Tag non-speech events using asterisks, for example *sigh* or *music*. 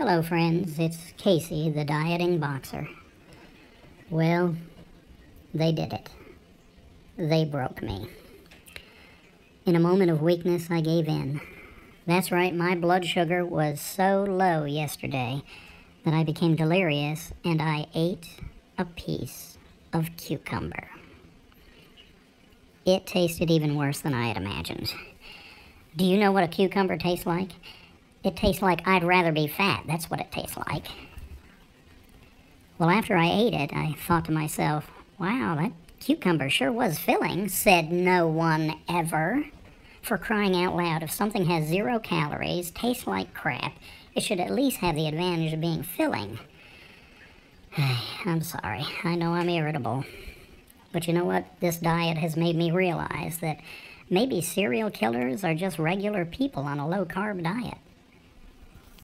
Hello, friends. It's Casey, the dieting boxer. Well, they did it. They broke me. In a moment of weakness, I gave in. That's right, my blood sugar was so low yesterday that I became delirious and I ate a piece of cucumber. It tasted even worse than I had imagined. Do you know what a cucumber tastes like? It tastes like I'd rather be fat. That's what it tastes like. Well, after I ate it, I thought to myself, wow, that cucumber sure was filling, said no one ever. For crying out loud, if something has zero calories, tastes like crap, it should at least have the advantage of being filling. *sighs* I'm sorry. I know I'm irritable. But you know what? This diet has made me realize that maybe serial killers are just regular people on a low carb diet.